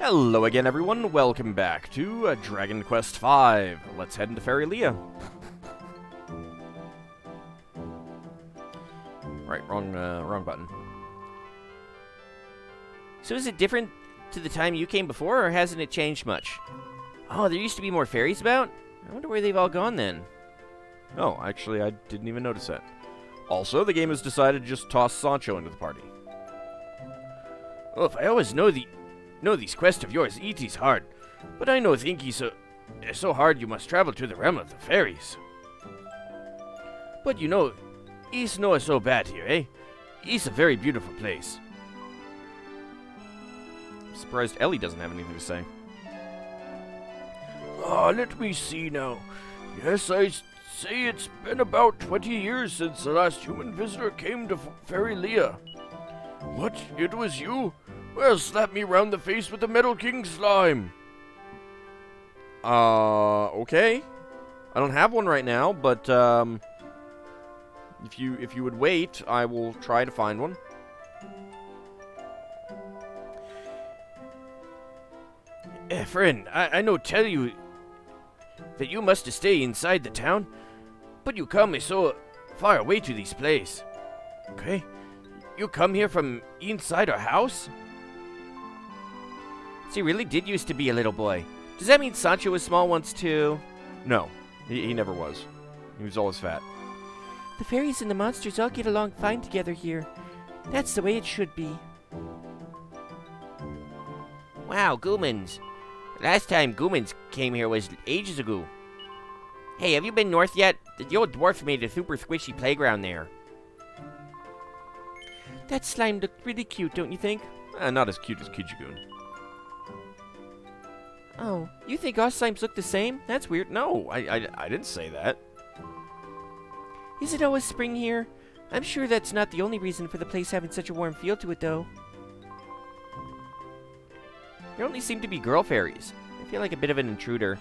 Hello again, everyone. Welcome back to uh, Dragon Quest V. Let's head into Fairy Lea. Right, wrong, uh, wrong button. So is it different to the time you came before, or hasn't it changed much? Oh, there used to be more fairies about? I wonder where they've all gone then. Oh, actually, I didn't even notice that. Also, the game has decided to just toss Sancho into the party. Oh, if I always know the know these quests of yours, it is hard. But I know think he's so so hard you must travel to the realm of the fairies. But you know, it's no is so bad here, eh? It's a very beautiful place. I'm surprised Ellie doesn't have anything to say. Ah, let me see now. Yes, I say it's been about 20 years since the last human visitor came to F- Fairy Lea. What? It was you? Well, slap me round the face with the Metal King slime. Uh, okay. I don't have one right now, but um, if you if you would wait, I will try to find one. Eh, friend, I, I no tell you that you must stay inside the town, but you come so far away to this place. Okay? You come here from inside our house? So he really did used to be a little boy. Does that mean Sancho was small once too? No, he, he never was. He was always fat. The fairies and the monsters all get along fine together here. That's the way it should be. Wow, Goomans. Last time Goomans came here was ages ago. Hey, have you been north yet? The old dwarf made a super squishy playground there. That slime looked really cute, don't you think? Uh, not as cute as Kijigoon. Oh, you think our slimes look the same? That's weird. No, I, I, I didn't say that. Is it always spring here? I'm sure that's not the only reason for the place having such a warm feel to it, though. There only seem to be girl fairies. I feel like a bit of an intruder.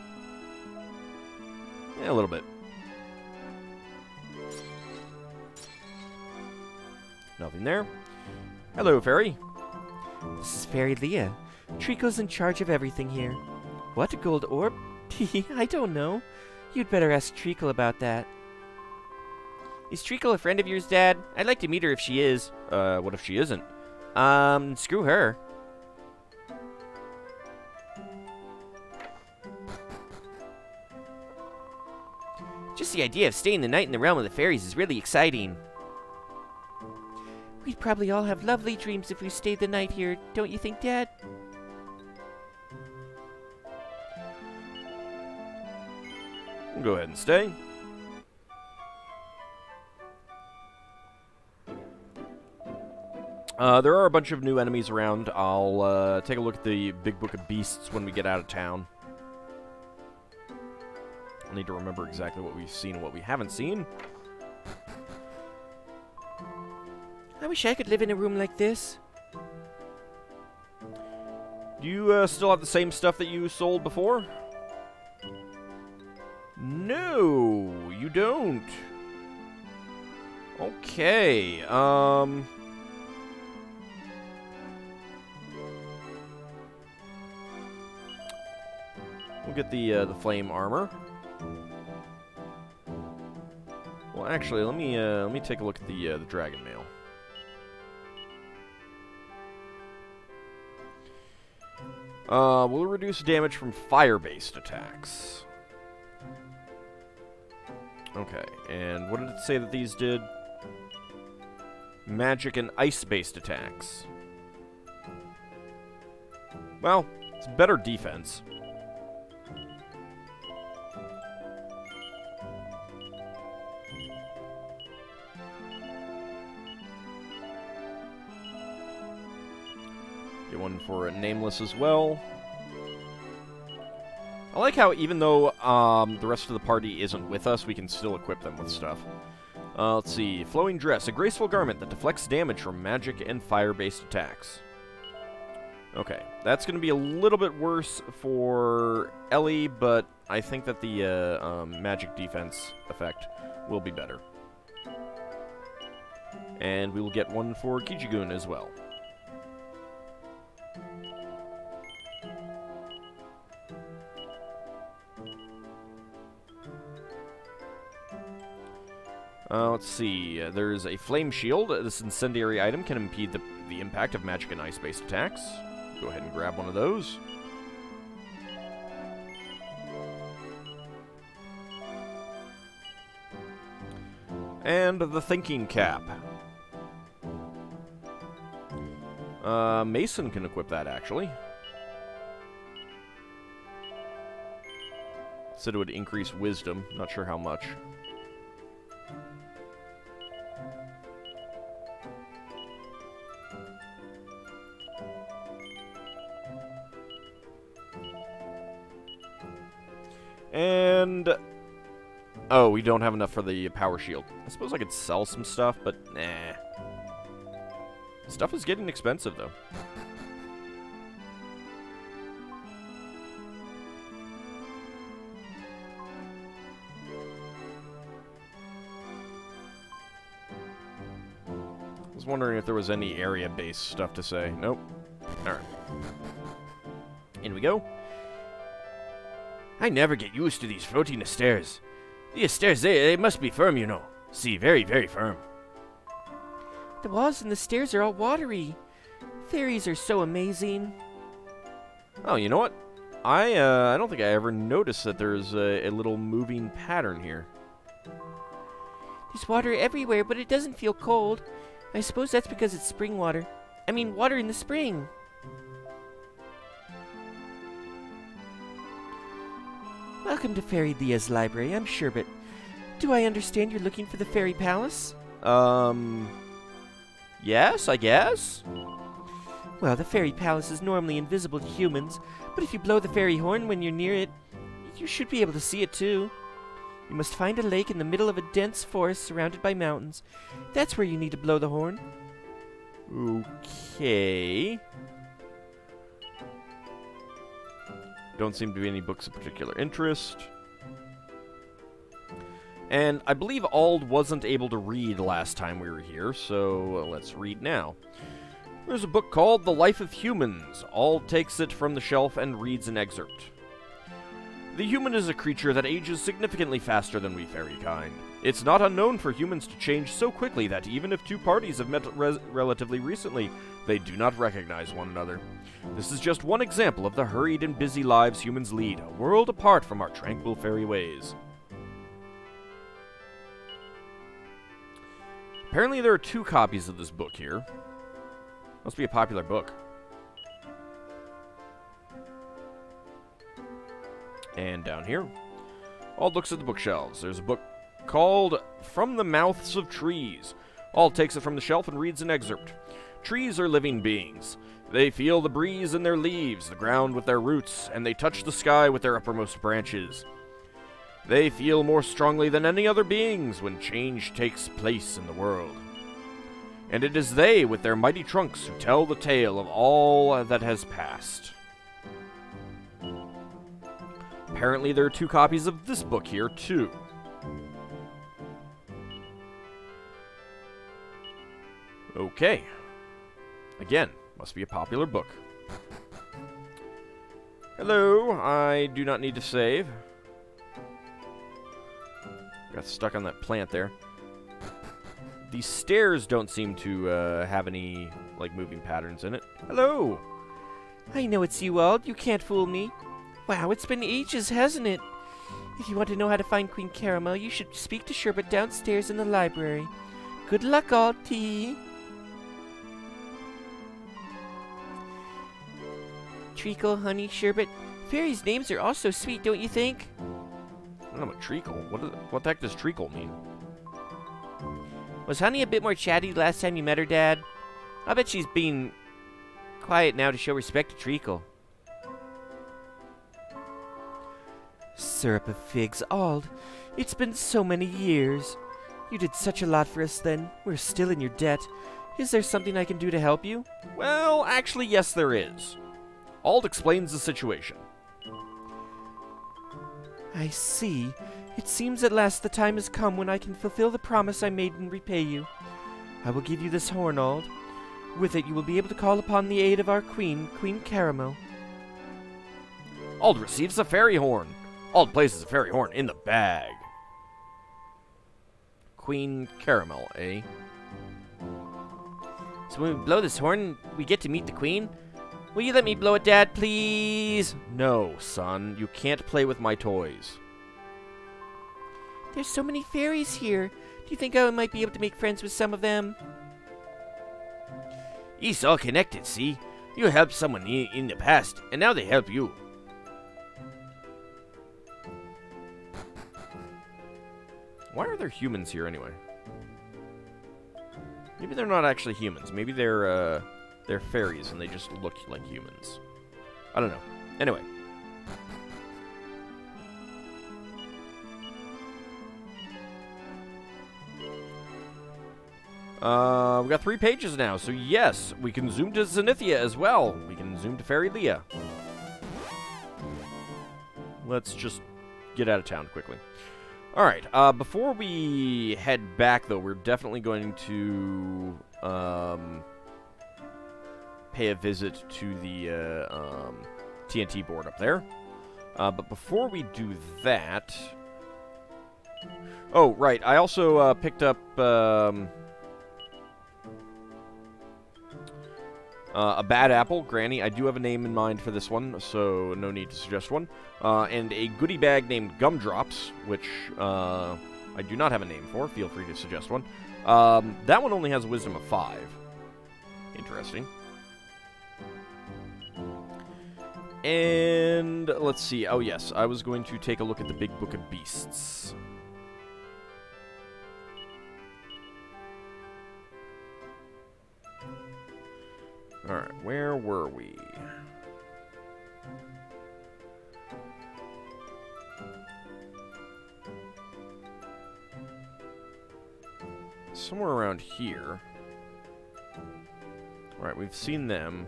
Yeah, a little bit. Nothing there. Hello, fairy. This is Fairy Lea. Treacle's in charge of everything here. What, gold orb? I don't know. You'd better ask Treacle about that. Is Treacle a friend of yours, Dad? I'd like to meet her if she is. Uh, what if she isn't? Um, screw her. Just the idea of staying the night in the realm of the fairies is really exciting. We'd probably all have lovely dreams if we stayed the night here, don't you think, Dad? Go ahead and stay. Uh, there are a bunch of new enemies around. I'll uh, take a look at the Big Book of Beasts when we get out of town. I'll need to remember exactly what we've seen and what we haven't seen. I wish I could live in a room like this. Do you uh, still have the same stuff that you sold before? No, you don't. Okay, um... We'll get the uh, the flame armor. Well, actually, let me uh, let me take a look at the uh, the dragon mail. Uh, will reduce damage from fire-based attacks. Okay, and what did it say that these did? Magic and ice-based attacks. Well, it's better defense. Get one for Nameless as well. I like how even though um, the rest of the party isn't with us, we can still equip them with stuff. Uh, let's see. Flowing Dress. A graceful garment that deflects damage from magic and fire-based attacks. Okay. That's going to be a little bit worse for Ellie, but I think that the uh, um, magic defense effect will be better. And we will get one for Kijigun as well. Uh, let's see. There's a flame shield. This incendiary item can impede the, the impact of magic and ice-based attacks. Go ahead and grab one of those. And the thinking cap. Uh, Mason can equip that, actually. Said it would increase wisdom. Not sure how much. And... Oh, we don't have enough for the power shield. I suppose I could sell some stuff, but nah. Stuff is getting expensive, though. I was wondering if there was any area-based stuff to say. Nope. Alright. In we go. I never get used to these floating stairs. The stairs, they, they must be firm, you know. See, very, very firm. The walls and the stairs are all watery. Fairies are so amazing. Oh, you know what? I uh, I don't think I ever noticed that there's a, a little moving pattern here. There's water everywhere, but it doesn't feel cold. I suppose that's because it's spring water. I mean, water in the spring. Welcome to Fairy Lea's library. I'm Sherbet. Do I understand you're looking for the Fairy Palace? Um, yes, I guess. Well, the Fairy Palace is normally invisible to humans, but if you blow the fairy horn when you're near it, you should be able to see it too. You must find a lake in the middle of a dense forest surrounded by mountains. That's where you need to blow the horn. Okay. Don't seem to be any books of particular interest. And I believe Ald wasn't able to read last time we were here, so uh, let's read now. There's a book called The Life of Humans. Ald takes it from the shelf and reads an excerpt. The human is a creature that ages significantly faster than we fairy kind. It's not unknown for humans to change so quickly that even if two parties have met res- relatively recently, they do not recognize one another. This is just one example of the hurried and busy lives humans lead, a world apart from our tranquil fairy ways. Apparently, there are two copies of this book here. Must be a popular book. And down here, Ald looks at the bookshelves. There's a book called From the Mouths of Trees. Ald takes it from the shelf and reads an excerpt. Trees are living beings. They feel the breeze in their leaves, the ground with their roots, and they touch the sky with their uppermost branches. They feel more strongly than any other beings when change takes place in the world. And it is they, with their mighty trunks, who tell the tale of all that has passed. Apparently, there are two copies of this book here, too. Okay. Again, must be a popular book. Hello, I do not need to save. Got stuck on that plant there. The stairs don't seem to uh, have any, like, moving patterns in it. Hello! I know it's you, Ald. You can't fool me. Wow, it's been ages, hasn't it? If you want to know how to find Queen Caramel, you should speak to Sherbet downstairs in the library. Good luck, Ald. Tee. Treacle, Honey, Sherbet. Fairies' names are all so sweet, don't you think? I don't know about treacle. What, is, what the heck does treacle mean? Was Honey a bit more chatty last time you met her, Dad? I bet she's being quiet now to show respect to Treacle. Syrup of figs, Ald. It's been so many years. You did such a lot for us then. We're still in your debt. Is there something I can do to help you? Well, actually, yes, there is. Ald explains the situation. I see. It seems at last the time has come when I can fulfill the promise I made and repay you. I will give you this horn, Ald. With it, you will be able to call upon the aid of our queen, Queen Caramel. Ald receives a fairy horn. Ald places a fairy horn in the bag. Queen Caramel, eh? So when we blow this horn, we get to meet the queen? Will you let me blow it, Dad, please? No, son. You can't play with my toys. There's so many fairies here. Do you think I might be able to make friends with some of them? It's all connected, see? You helped someone in the past, and now they help you. Why are there humans here anyway? Maybe they're not actually humans. Maybe they're uh, they're fairies and they just look like humans. I don't know. Anyway. Uh, we got three pages now, so yes, we can zoom to Zenithia as well. We can zoom to Fairy Lea. Let's just get out of town quickly. All right. Uh, before we head back, though, we're definitely going to um, pay a visit to the uh, um, TNT board up there. Uh, but before we do that, oh right, I also uh, picked up um, uh, a bad apple, Granny. I do have a name in mind for this one, so no need to suggest one uh, and a goodie bag named Gumdrops, which uh, I do not have a name for. Feel free to suggest one. Um, that one only has a wisdom of 5. Interesting. And let's see. Oh, yes. I was going to take a look at the Big Book of Beasts. Alright, where were we? somewhere around here. Alright, we've seen them.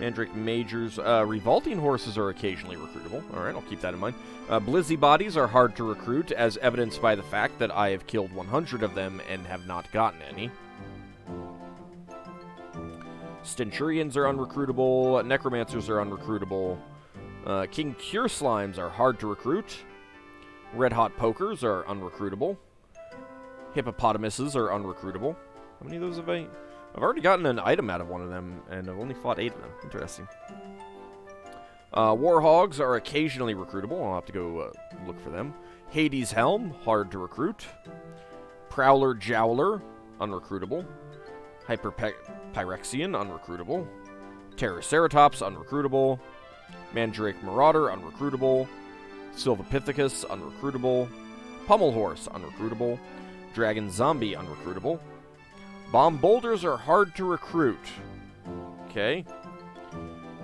Mandrake Majors. Uh, revolting horses are occasionally recruitable. Alright, I'll keep that in mind. Uh, Blizzy Bodies are hard to recruit, as evidenced by the fact that I have killed 100 of them and have not gotten any. Stenchurions are unrecruitable. Necromancers are unrecruitable. Uh, King Cure Slimes are hard to recruit. Red Hot Pokers are unrecruitable. Hippopotamuses are unrecruitable. How many of those have I... I've already gotten an item out of one of them, and I've only fought eight of them. Interesting. Uh, Warhogs are occasionally recruitable. I'll have to go uh, look for them. Hades Helm, hard to recruit. Prowler Jowler, unrecruitable. Hyperpyrexian, unrecruitable. Terraceratops, unrecruitable. Mandrake Marauder, unrecruitable. Sylvopithecus, unrecruitable. Pummel Horse, unrecruitable. Dragon Zombie, unrecruitable. Bomb Boulders are hard to recruit. Okay.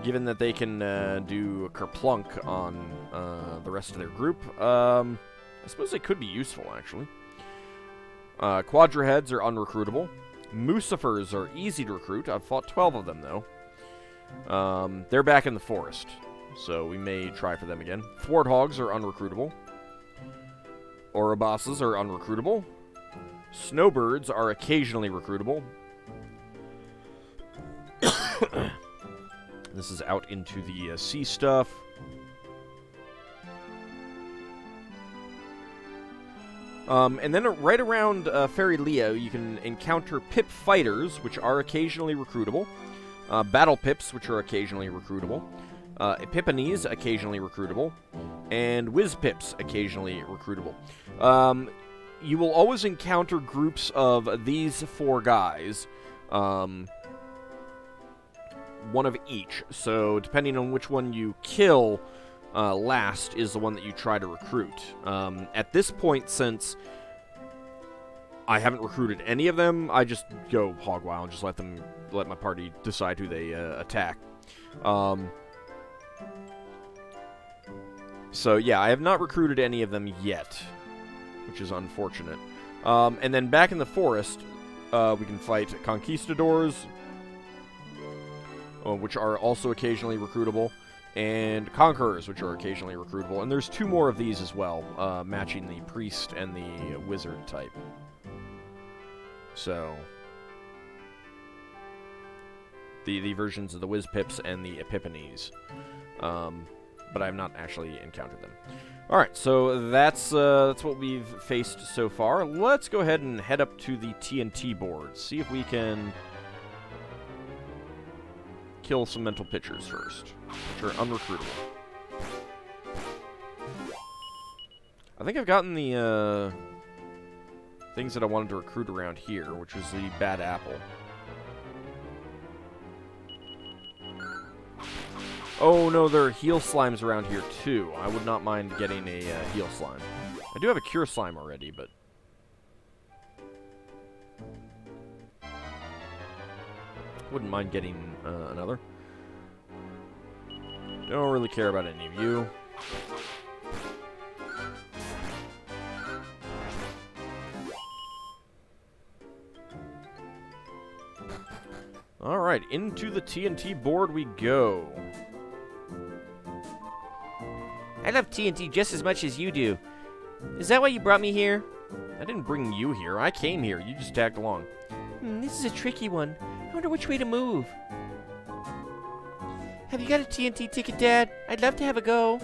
Given that they can uh, do a Kerplunk on uh, the rest of their group, um, I suppose they could be useful, actually. Uh, Quadraheads are unrecruitable. Musifers are easy to recruit. I've fought 12 of them, though. Um, they're back in the forest, so we may try for them again. Thwarthogs are unrecruitable. Orobosses are unrecruitable. Snowbirds are occasionally recruitable. this is out into the uh, sea stuff. Um, and then right around uh, Fairy Lea, you can encounter Pip Fighters, which are occasionally recruitable. Uh, Battle Pips, which are occasionally recruitable. Uh, Epiphanies, occasionally recruitable. And Whiz Pips, occasionally recruitable. Um, you will always encounter groups of these four guys. Um, one of each. So, depending on which one you kill uh, last, is the one that you try to recruit. Um, at this point, since I haven't recruited any of them, I just go hog wild and just let them let my party decide who they uh, attack. Um, so yeah, I have not recruited any of them yet, which is unfortunate. Um, and then back in the forest, uh, we can fight conquistadors, uh, which are also occasionally recruitable, and conquerors, which are occasionally recruitable. And there's two more of these as well, uh, matching the priest and the wizard type. So the the versions of the Whiz Pips and the Epiphanies. Um, but I've not actually encountered them. All right, so that's uh, that's what we've faced so far. Let's go ahead and head up to the TNT board. See if we can kill some mental pitchers first, which are unrecruitable. I think I've gotten the uh, things that I wanted to recruit around here, which is the bad apple. Oh no, there are heal slimes around here too. I would not mind getting a uh, heal slime. I do have a cure slime already, but... Wouldn't mind getting uh, another. Don't really care about any of you. Alright, into the TNT board we go. I love TNT just as much as you do. Is that why you brought me here? I didn't bring you here. I came here. You just tagged along. Hmm, this is a tricky one. I wonder which way to move. Have you got a TNT ticket, Dad? I'd love to have a go.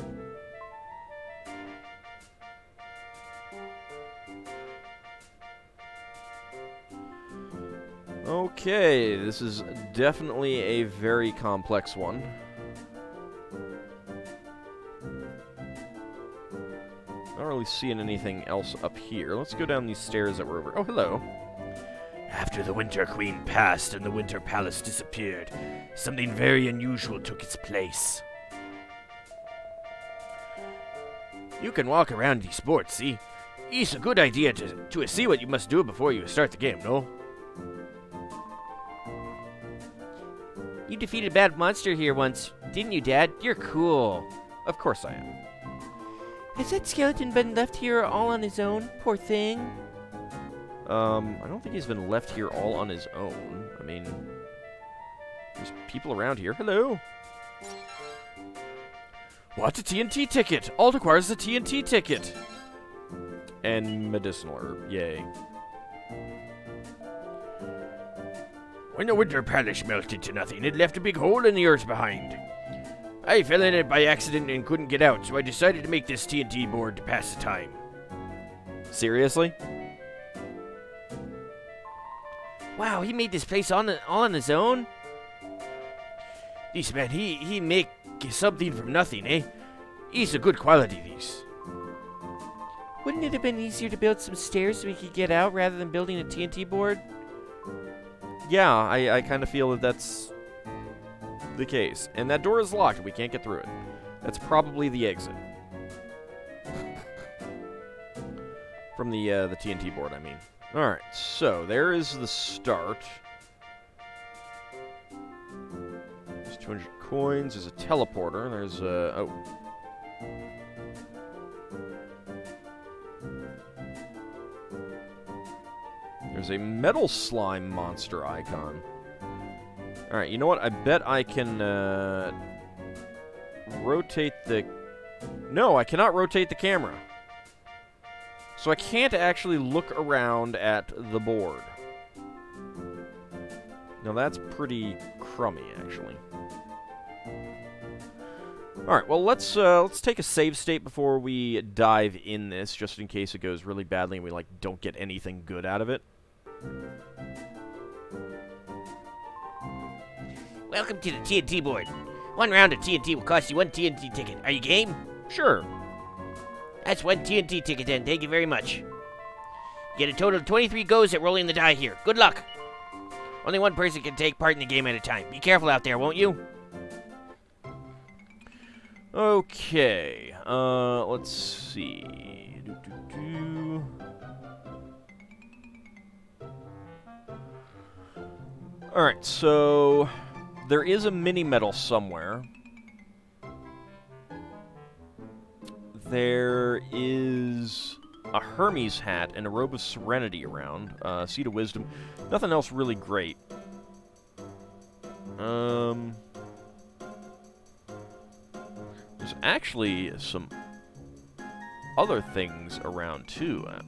Okay, this is definitely a very complex one. Really seeing anything else up here. Let's go down these stairs that were over. Oh, hello. After the Winter Queen passed and the Winter Palace disappeared, something very unusual took its place. You can walk around these sports, see? It's a good idea to, to see what you must do before you start the game, no? You defeated a bad monster here once, didn't you, Dad? You're cool. Of course I am. Has that skeleton been left here all on his own? Poor thing. Um, I don't think he's been left here all on his own. I mean, there's people around here. Hello. What a TNT ticket! All is a TNT ticket! And medicinal herb. Yay. When the Winter Palace melted to nothing, it left a big hole in the earth behind. I fell in it by accident and couldn't get out, so I decided to make this TNT board to pass the time. Seriously? Wow, he made this place on all on his own? This man, he, he make something from nothing, eh? He's a good quality, this. Wouldn't it have been easier to build some stairs so we could get out rather than building a TNT board? Yeah, I, I kind of feel that that's the case. And that door is locked. We can't get through it. That's probably the exit. From the, uh, the TNT board, I mean. Alright, so there is the start. There's 200 coins. There's a teleporter. There's a... Oh. There's a metal slime monster icon. Alright, you know what? I bet I can uh, rotate the... No, I cannot rotate the camera. So I can't actually look around at the board. Now that's pretty crummy, actually. All right, well let's uh, let's take a save state before we dive in this, just in case it goes really badly and we like don't get anything good out of it. Welcome to the TNT board. One round of TNT will cost you one TNT ticket. Are you game? Sure. That's one TNT ticket then. Thank you very much. You get a total of 23 goes at rolling the die here. Good luck. Only one person can take part in the game at a time. Be careful out there, won't you? Okay. Uh, let's see. Doo -doo -doo. All right, so there is a mini medal somewhere. There is a Hermes hat and a robe of serenity around. Uh, seed of wisdom. Nothing else really great. Um, there's actually some other things around too. Uh,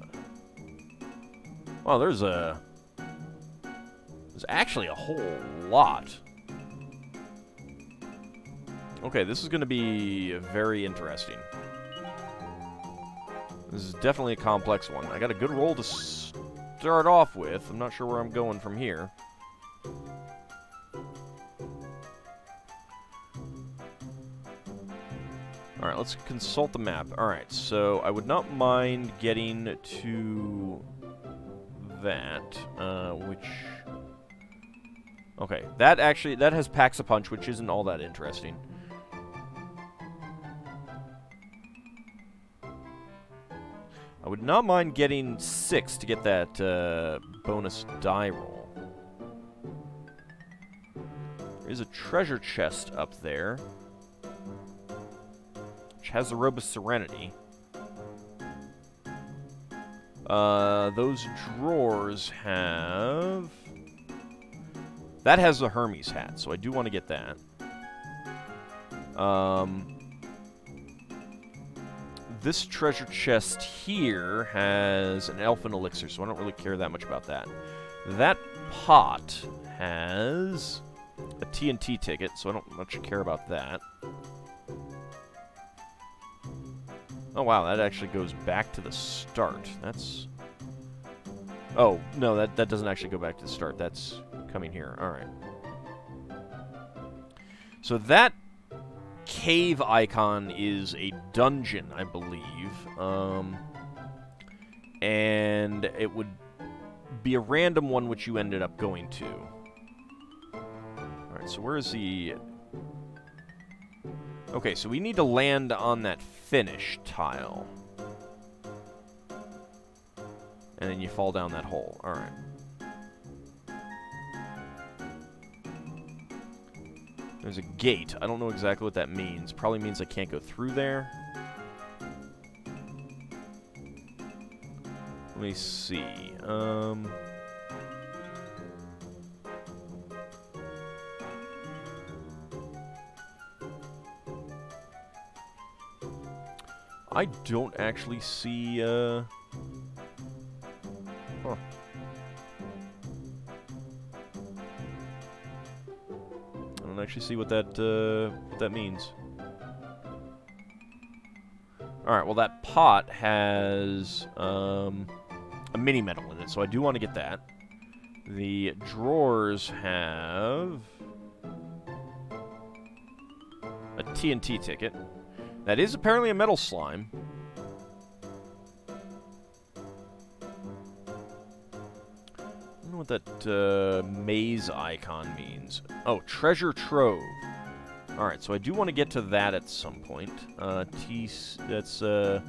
wow, there's a there's actually a whole lot. Okay, this is going to be very interesting. This is definitely a complex one. I got a good roll to start off with. I'm not sure where I'm going from here. Alright, let's consult the map. Alright, so I would not mind getting to that, uh, which... Okay, that actually, that has Pack-a-Punch, which isn't all that interesting. I would not mind getting six to get that uh, bonus die roll. There is a treasure chest up there, which has the Robe of Serenity. Uh, those drawers have... That has the Hermes hat, so I do want to get that. Um, this treasure chest here has an elfin elixir, so I don't really care that much about that. That pot has a TNT ticket, so I don't much care about that. Oh wow, that actually goes back to the start. That's... Oh, no, that, that doesn't actually go back to the start. That's coming here. Alright. So that cave icon is a dungeon, I believe. Um, and it would be a random one which you ended up going to. Alright, so where is the... Okay, so we need to land on that finish tile. And then you fall down that hole. Alright. There's a gate. I don't know exactly what that means. Probably means I can't go through there. Let me see. Um... I don't actually see, uh... see what that, uh, what that means. Alright, well that pot has, um, a mini medal in it, so I do want to get that. The drawers have a TNT ticket. That is apparently a metal slime. Know what that uh, maze icon means. Oh, treasure trove. Alright, so I do want to get to that at some point. Uh, T that's, uh,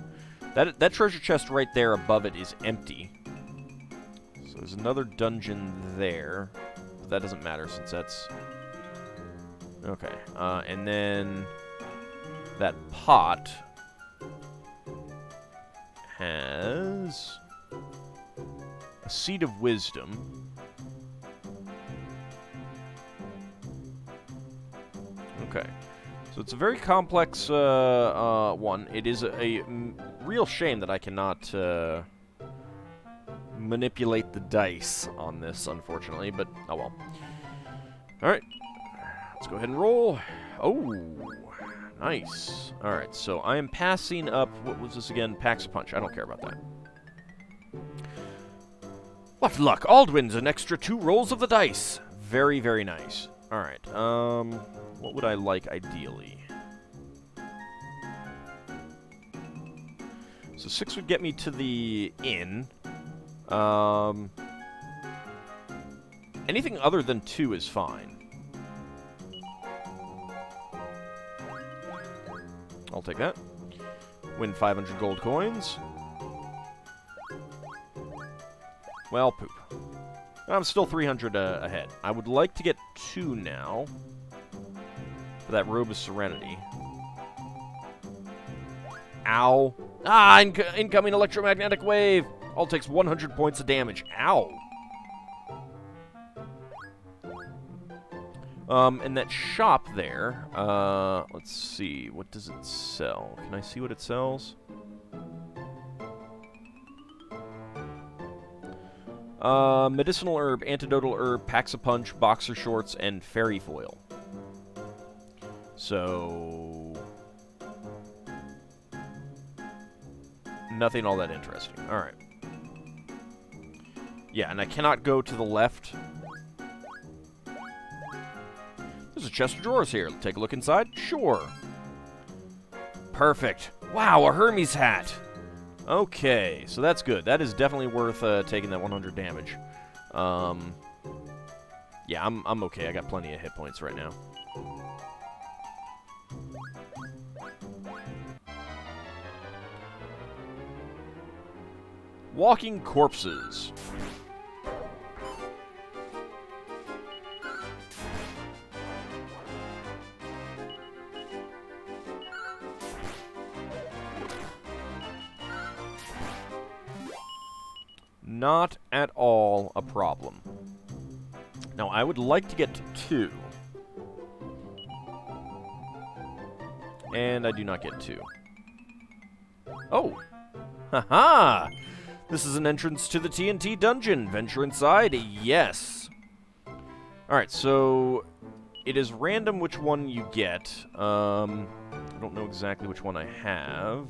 that, that treasure chest right there above it is empty. So there's another dungeon there. But that doesn't matter since that's... Okay, uh, and then that pot has a seed of wisdom. Okay. So it's a very complex uh, uh, one. It is a, a real shame that I cannot uh, manipulate the dice on this, unfortunately, but oh well. Alright. Let's go ahead and roll. Oh, nice. Alright, so I am passing up, what was this again? Pack-a-Punch. I don't care about that. What luck! Aldwin's an extra two rolls of the dice. Very, very nice. Alright, um, what would I like ideally? So six would get me to the inn. Um, anything other than two is fine. I'll take that. Win 500 gold coins. Well, poop. I'm still 300 uh, ahead. I would like to get two now. For that Robe of Serenity. Ow. Ah, inc incoming electromagnetic wave. Ald takes 100 points of damage. Ow. Um, and that shop there, uh, let's see, what does it sell? Can I see what it sells? Uh, medicinal herb, antidotal herb, packs a punch, boxer shorts, and fairy foil. So... Nothing all that interesting. Alright. Yeah, and I cannot go to the left. There's a chest of drawers here. Take a look inside? Sure. Perfect. Wow, a Hermes hat. Okay, so that's good. That is definitely worth uh, taking that 100 damage. Um, yeah, I'm, I'm okay. I got plenty of hit points right now. Walking corpses. Not at all a problem. Now, I would like to get to two. And I do not get two. Oh! Haha! -ha! This is an entrance to the TNT dungeon. Venture inside? Yes. Alright, so it is random which one you get. Um, I don't know exactly which one I have.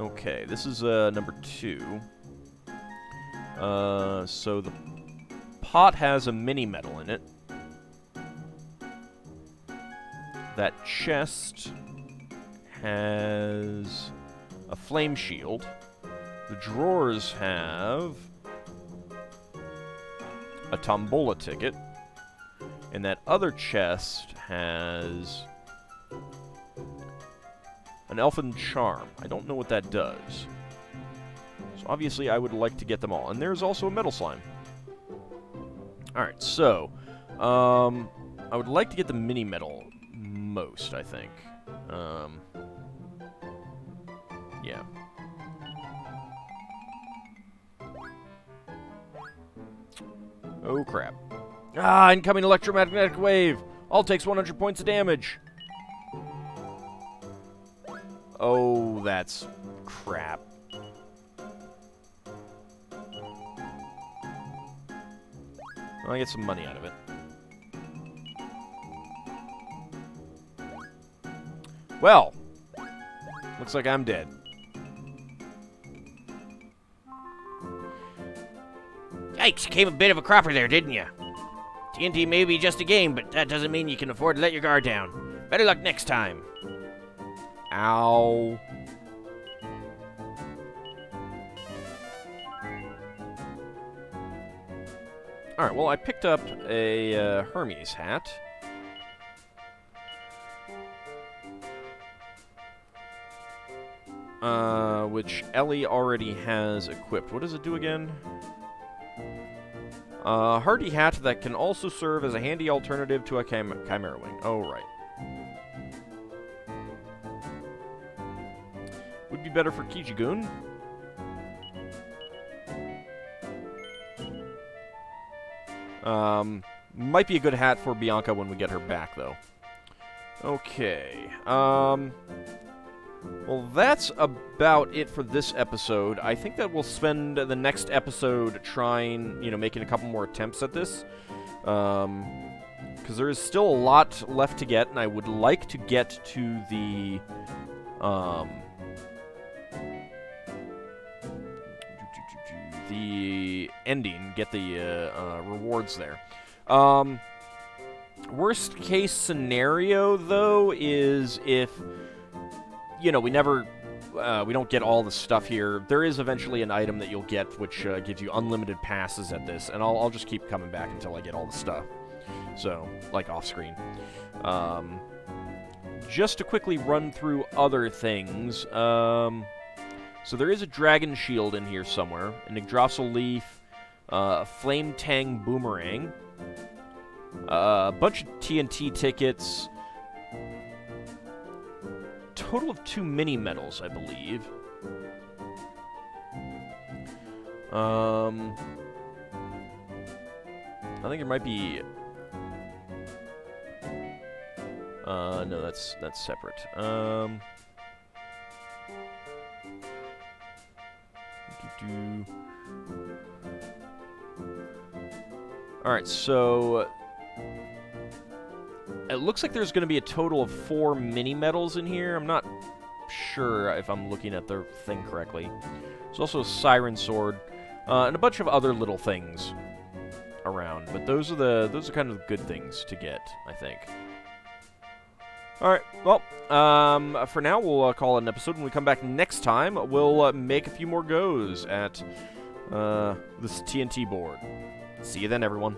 Okay, this is uh, number two. Uh, so the pot has a mini medal in it. That chest has a flame shield. The drawers have a tombola ticket. And that other chest has Elfin Charm. I don't know what that does. So obviously I would like to get them all. And there's also a Metal Slime. Alright, so... Um, I would like to get the Mini Medal most, I think. Um, yeah. Oh, crap. Ah, incoming electromagnetic wave! Ald takes 100 points of damage. Oh, that's crap. I'll get some money out of it. Well, looks like I'm dead. Yikes, you came a bit of a cropper there, didn't you? TNT may be just a game, but that doesn't mean you can afford to let your guard down. Better luck next time. Ow. Alright, well, I picked up a uh, Hermes hat. Uh, which Ellie already has equipped. What does it do again? Uh, hardy hat that can also serve as a handy alternative to a chim Chimera Wing. Oh, right. Be better for Kijigoon. Um, might be a good hat for Bianca when we get her back, though. Okay. Um... Well, that's about it for this episode. I think that we'll spend the next episode trying, you know, making a couple more attempts at this. Um, because there is still a lot left to get, and I would like to get to the, um, the ending, get the uh, uh, rewards there. Um, worst case scenario, though, is if, you know, we never, uh, we don't get all the stuff here. There is eventually an item that you'll get which uh, gives you unlimited passes at this, and I'll, I'll just keep coming back until I get all the stuff. So, like off-screen. Um, just to quickly run through other things, um... So there is a Dragon Shield in here somewhere, an Yggdrasil Leaf, uh, a Flametang Boomerang, uh, a bunch of TNT tickets, total of two mini medals, I believe. Um, I think there might be. Uh, no, that's that's separate. Um. Do. Alright, so... It looks like there's going to be a total of four mini medals in here. I'm not sure if I'm looking at the thing correctly. There's also a Siren Sword, uh, and a bunch of other little things around. But those are the those are kind of good things to get, I think. Alright, well, um, for now, we'll uh, call it an episode. When we come back next time, we'll uh, make a few more goes at uh, this TNT board. See you then, everyone.